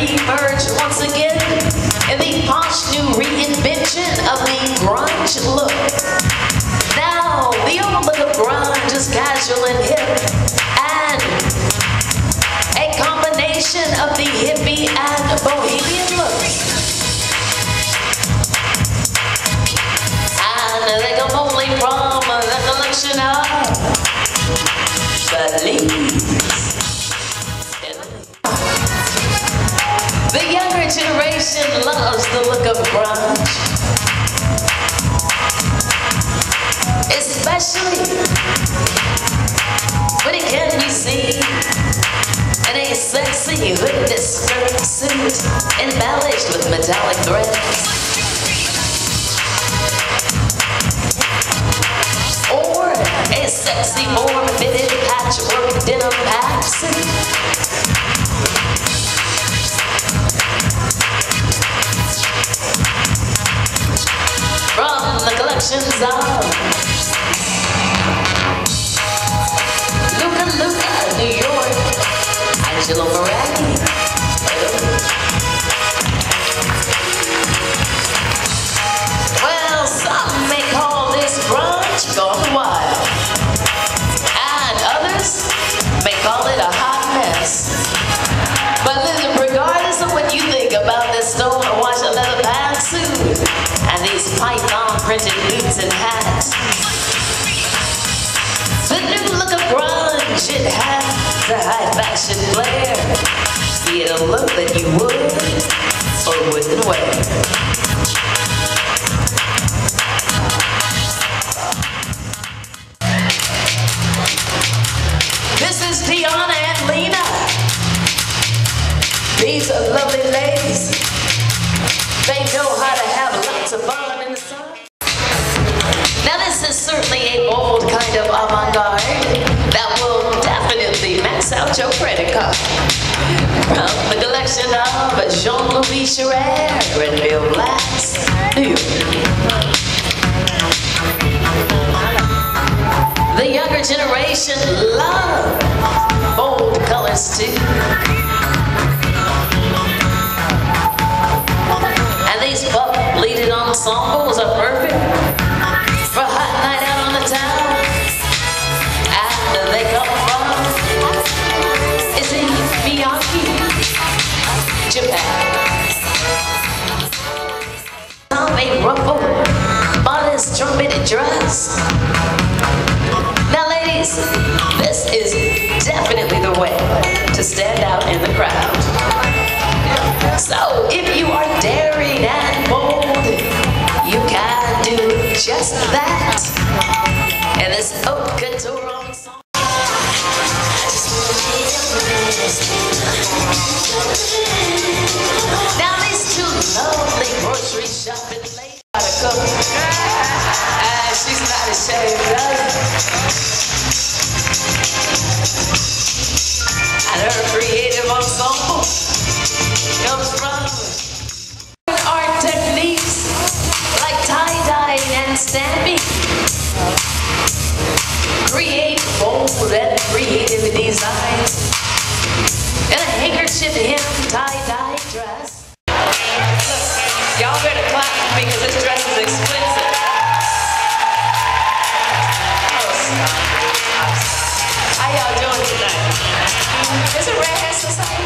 reemerge once again in the posh new reinvention of the grunge look. Now, the old look of grunge is casual and hip, and a combination of the hippie and bohemian generation loves the look of grunge. Especially when it can be seen in a sexy hooded skirt suit embellished with metallic threads. Or a sexy form-fitted collections of python printed boots and hats, the new look of grunge, it has a high fashion flair. Be it a look that you would or wouldn't wear. This is Tiana and Lena. These are lovely ladies. Your. From the collection of Jean-Louis Scherrer and Bill Blass. The younger generation love bold colors too. Japan. Some a ruffled, modest trumpeted dress. Now, ladies, this is definitely the way to stand out in the crowd. So, if you are daring Now, these two lovely grocery shopping ladies she's not ashamed, does And her creative ensemble comes from art techniques like tie-dye and stamping. Create bold and creative designs in a handkerchief hem tie-dye dress. Y'all better clap because this dress is expensive. Oh. How y'all doing tonight? Is it Red Hat Society?